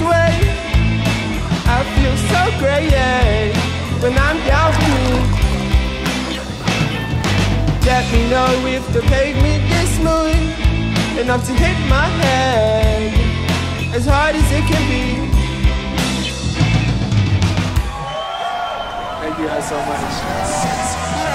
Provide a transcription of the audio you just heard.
way. I feel so great when I'm yelling. Let me know if the pavement is smooth enough to hit my head as hard as it can be. Thank you guys so much.